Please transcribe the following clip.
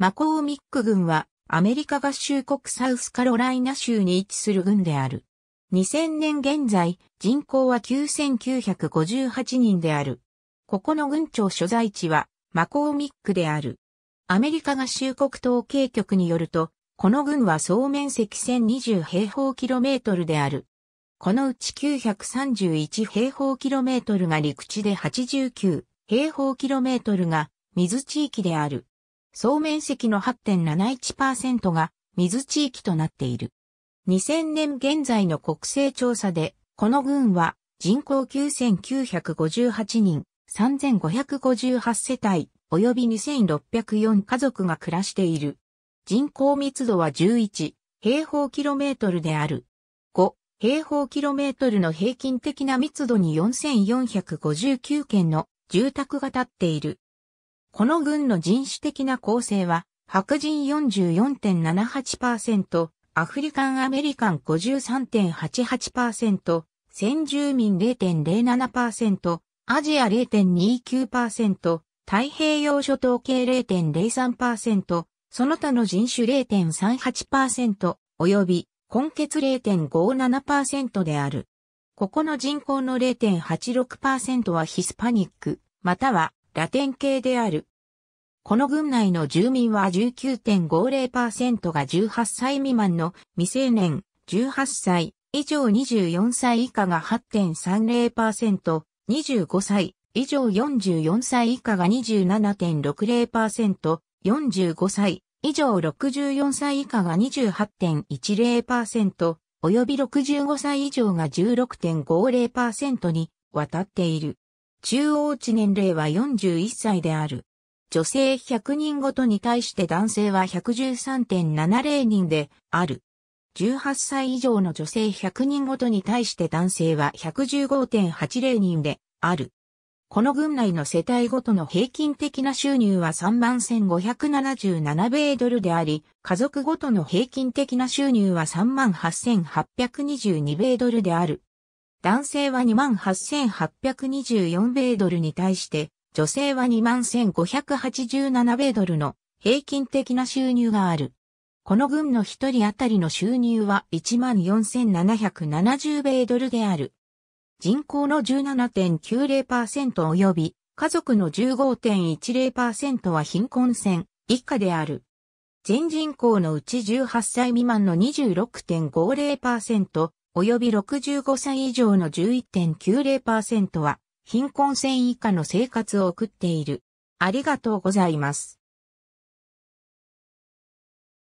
マコーミック郡はアメリカ合衆国サウスカロライナ州に位置する郡である。2000年現在人口は9958人である。ここの郡庁所在地はマコーミックである。アメリカ合衆国統計局によると、この郡は総面積1020平方キロメートルである。このうち931平方キロメートルが陸地で89平方キロメートルが水地域である。総面積の8.71%が水地域となっている。2000年現在の国勢調査で、この郡は人口9958人、3558世帯、及び2604家族が暮らしている。人口密度は11平方キロメートルである。5平方キロメートルの平均的な密度に4459件の住宅が建っている。この郡の人種的な構成は、白人44.78%、アフリカンアメリカン53.88%、先住民0.07%、アジア0.29%、太平洋諸島系0.03%、その他の人種0.38%、及び根血0.57%である。ここの人口の0.86%はヒスパニック、またはラテン系である。この郡内の住民は19.50%が18歳未満の未成年、18歳以上24歳以下が8.30%、25歳以上44歳以下が27.60%、45歳以上64歳以下が28.10%、及び65歳以上が16.50%に渡っている。中央値年齢は41歳である。女性100人ごとに対して男性は113.70人である。18歳以上の女性100人ごとに対して男性は115.80人である。この群内の世帯ごとの平均的な収入は31,577米ドルであり、家族ごとの平均的な収入は38,822米ドルである。男性は28,824米ドルに対して女性は21,587米ドルの平均的な収入がある。この軍の一人当たりの収入は14,770米ドルである。人口の17.90%及び家族の15.10%は貧困線以下である。全人口のうち18歳未満の26.50%及び65歳以上の11.90%は貧困線以下の生活を送っている。ありがとうございます。